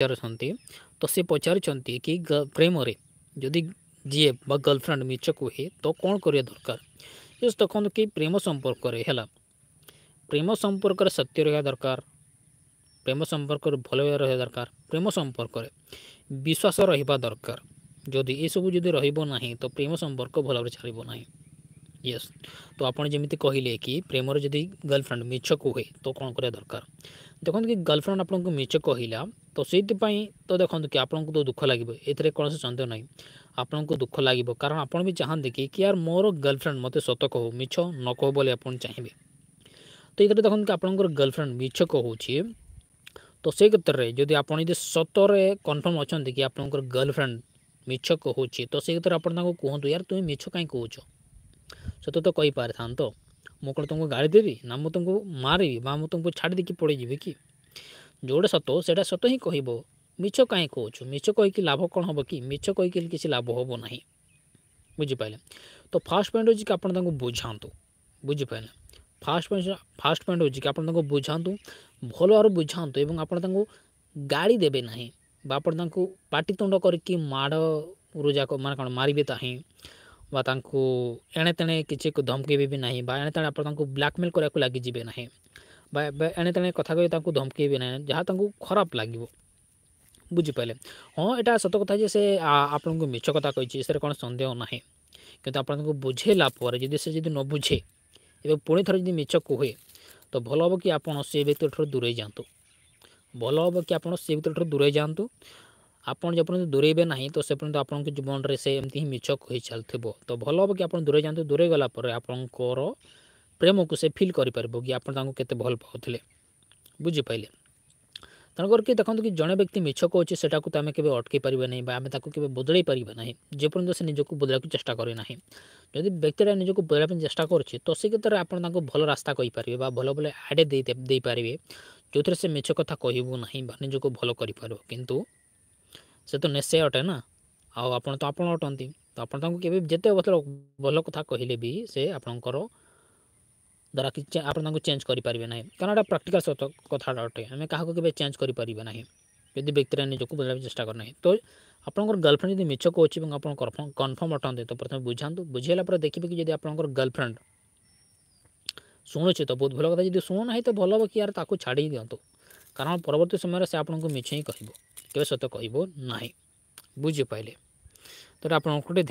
तो सी पचार कि प्रेम जदि जीए बा गर्लफ्रेंड मीच कहे तो कौन करवा दरकार देख कि प्रेम संपर्क है प्रेम संपर्क सत्य रहा दरकार प्रेम संपर्क भल दरकार प्रेम संपर्क विश्वास रहा दरकार जदि यह सब जो रही तो प्रेम संपर्क भल चलना नहीं यस तो जमी कहले तो तो तो कि प्रेमर जदि गर्लफ्रेंड मिछ कहे तो कौन कराया दरकार देखते कि गर्लफ्रेंड आपन को मिछ कहला तो से तो देखते कि आपन दुख लगे ए कौन से सन्देह ना आपन को दुख लगे कारण आप चाहते कि यार मोर गर्लफ्रेंड मत सत कह मिछ न कह बोले आप चाहिए तो ये देखते कि आपं गर्लफ्रेंड मिछ कहे तो से क्षेत्र में जब आप सतरे कनफर्म अच्छा कि आप गर्लफ्रेंड मीछ कहे तो से क्षेत्र में आपत यार तुम्हें मिछ कहीं कौ सत तो कही पारि था मु कौन तुमको गाड़ी देवी ना मु तुमको मारि मु तुमको छाड़ देखिए पड़े जी कि जोड़े सत से सत ही कह मीछ कहीं कौच मीछ कह कि लाभ कौन हम कि मीछ कह किसी लाभ हम ना बुझिपारे तो फास्ट पॉइंट हो कि आप बुझा बुझिपारे फास्ट पॉइंट फास्ट पॉइंट हूँ कि आप बुझा भल भाव बुझा आप गाड़ी देवे ना आपतुंड करोजा मान कौन मारे ता ही एणे तेणे किसी को भी ना एणे तेणे आपको ब्लाकमेल करा लगे ना एणे तेणे कथ कही धमकेबे ना जहाँ खराब लगे बुझिपारे हाँ यहाँ सत कथे से आपन को मीच कथा कही कौन सन्देह ना कि आप बुझेला जी से जी न बुझे एवं पुणे जी मीच कहे तो भल हम कि आप व्यक्ति दूरे जातु भल हम कि आप व्यक्ति दूरे जातु आपन जपर्यंत दूरेबे ना तो सेपर्यंत तो आपनके जीवन रे से एमती ही मिछक होई चलथबो तो भल हम कि आप दूरे जाते दूरे गला पर प्रेम को से फिल कर कि आपत भल पाते बुझिपाले पाइले तनकर कि देखंत कि जणे व्यक्ति मिछ होचे से तो तामे केबे अटकी परबे नै बा आमे ताको केबे बदलै परबे नै से निजको बदलाक चेष्टा करै नै व्यक्ति निज्क निजको बदलाप चेष्टा करछि तो से केतर आपन तांको भलो रास्ता कहि परबे बा भलो भले आडे दे दे परबे से मिछ कथा कहिबो नै बा निजको भलो करि से तो नेसे अटे ना आप तो आपण अटंती तो आपड़े जिते अवस्था भल कथ कहले भी से आपणकर द्वारा कि आपको चेंज करेंगे ना कहना प्राक्टिकाल सत कथ अटे आम क्या चेंज करें ना यदि व्यक्ति निज्क बदल चेस्ट करना तो आप गर्लफ्रेंड जब मिछ कौच कनफर्म अटंते तो प्रथम बुझा बुझेला देखिए कि आप गर्लफ्रेंड शुणुच तो बहुत भल कथ शुणुना तो भल हो कि यार छाड़ ही दिंतु कारण परवर्त समय से आपको मीछ ही कह ସତ୍ୟ ସତ କହିବ ନାହିଁ ବୁଝିପାରିଲେ ତ ଆପଣ ଗୋଟେ